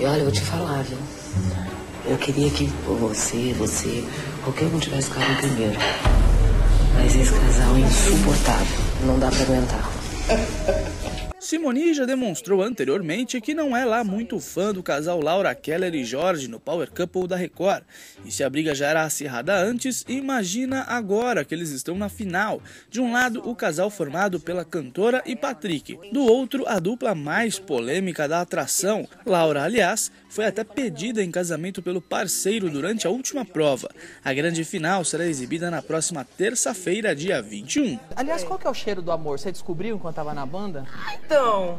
E olha, eu vou te falar, viu? Eu queria que você, você, qualquer um tivesse ficado primeiro. Mas esse casal é insuportável. Não dá pra aguentar. Simoni já demonstrou anteriormente que não é lá muito fã do casal Laura Keller e Jorge no Power Couple da Record. E se a briga já era acirrada antes, imagina agora que eles estão na final. De um lado, o casal formado pela cantora e Patrick. Do outro, a dupla mais polêmica da atração. Laura, aliás, foi até pedida em casamento pelo parceiro durante a última prova. A grande final será exibida na próxima terça-feira, dia 21. Aliás, qual que é o cheiro do amor? Você descobriu enquanto estava na banda? Então, então,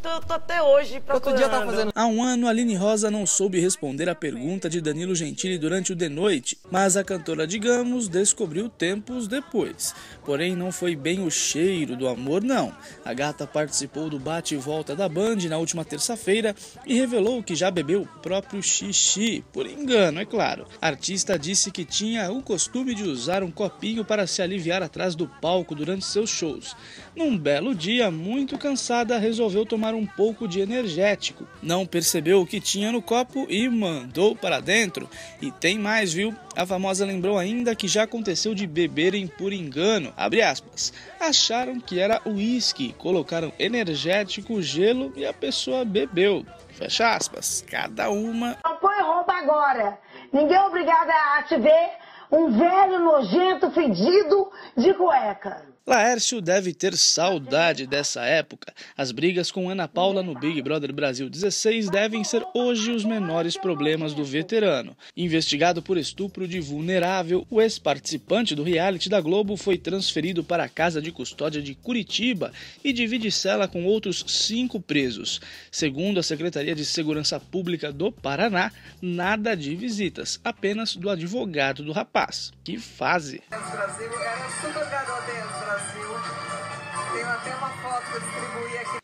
tô, tô, até hoje procurando. Outro dia tava fazendo... Há um ano, Aline Rosa não soube responder a pergunta de Danilo Gentili durante o The Noite, mas a cantora, digamos, descobriu tempos depois. Porém, não foi bem o cheiro do amor, não. A gata participou do bate e volta da Band na última terça-feira e revelou que já bebeu o próprio xixi, por engano, é claro. A artista disse que tinha o costume de usar um copinho para se aliviar atrás do palco durante seus shows. Num belo dia, muito cansada, resolveu tomar um pouco de energético. Não percebeu o que tinha no copo e mandou para dentro. E tem mais, viu? A famosa lembrou ainda que já aconteceu de beberem por engano, aspas, acharam que era uísque, colocaram energético, gelo e a pessoa bebeu. Fecha aspas, cada uma. Não põe roupa agora. Ninguém é obrigado a te ver um velho nojento fedido de cueca. Laércio deve ter saudade dessa época. As brigas com Ana Paula no Big Brother Brasil 16 devem ser hoje os menores problemas do veterano. Investigado por estupro de vulnerável, o ex-participante do reality da Globo foi transferido para a casa de custódia de Curitiba e divide cela com outros cinco presos. Segundo a Secretaria de Segurança Pública do Paraná, nada de visitas, apenas do advogado do rapaz. Que fase! Brasil era super garoto,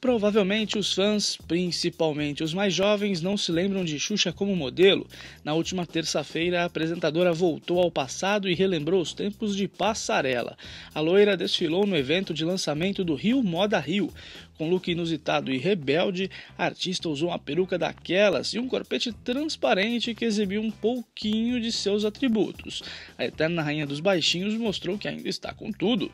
Provavelmente os fãs, principalmente os mais jovens, não se lembram de Xuxa como modelo. Na última terça-feira, a apresentadora voltou ao passado e relembrou os tempos de passarela. A loira desfilou no evento de lançamento do Rio Moda Rio. Com look inusitado e rebelde, a artista usou uma peruca daquelas e um corpete transparente que exibiu um pouquinho de seus atributos. A eterna rainha dos baixinhos mostrou que ainda está com tudo.